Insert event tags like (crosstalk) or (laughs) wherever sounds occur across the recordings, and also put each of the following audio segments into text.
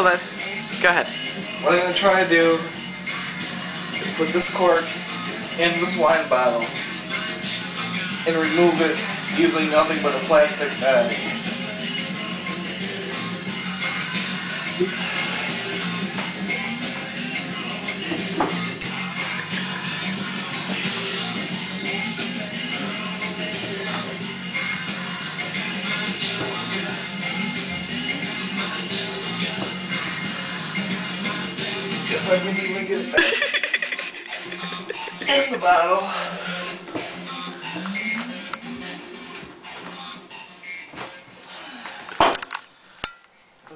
Go ahead. What I'm gonna try to do is put this cork in this wine bottle and remove it using nothing but a plastic bag. If I even get it back in the bottle.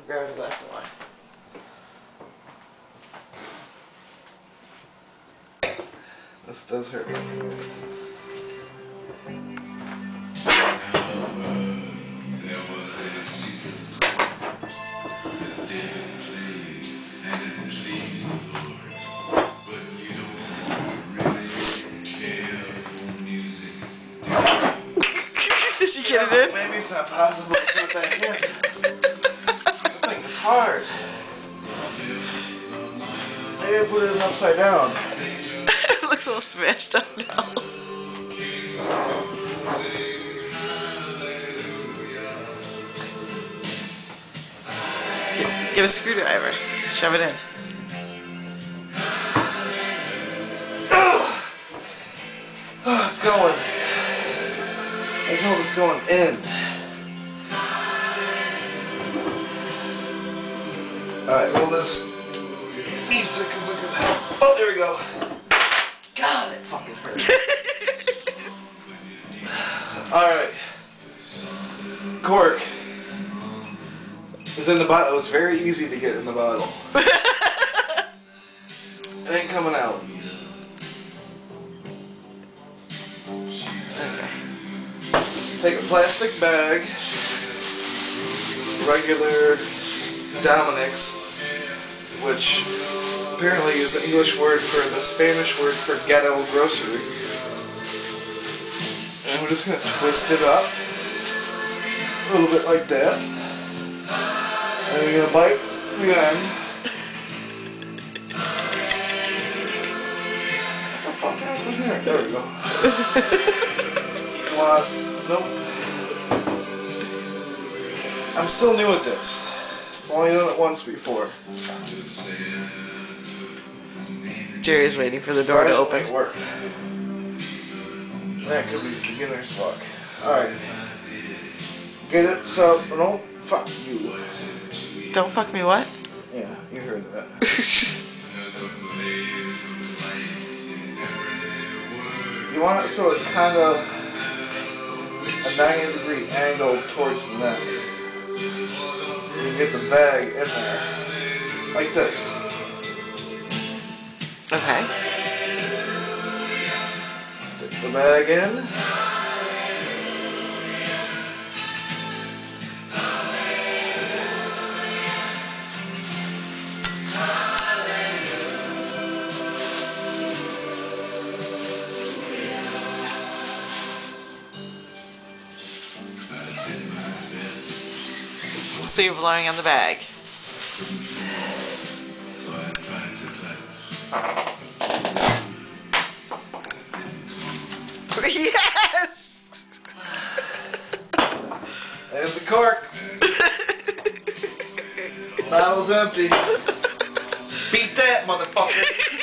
Grab a glass of wine. This does hurt. There Get it in? Maybe it's not possible to put it back in. The thing is hard. Maybe I put it upside down. (laughs) it looks all smashed up now. Get, get a screwdriver. Shove it in. Oh, it's going. Hope it's going in. Alright, well this music is looking Oh, there we go. God, that fucking hurt. (laughs) Alright. Cork is in the bottle. It's very easy to get in the bottle. (laughs) Take a plastic bag, regular Dominick's, which apparently is the English word for the Spanish word for ghetto grocery. And we're just gonna twist it up a little bit like that. And we're gonna bite the end. What the fuck happened here? There we go. (laughs) Come on. Nope. I'm still new at this. I've only done it once before. Jerry's waiting for the door to open. work. That could be beginner's luck. Alright. Get it so no fuck you. Don't fuck me what? Yeah, you heard that. (laughs) You want it so it's kinda a 90 degree angle towards the neck. So you get the bag in there. Like this. Okay. Stick the bag in. So you're blowing on the bag. yes! There's the cork. (laughs) Bottle's empty. Beat that, motherfucker.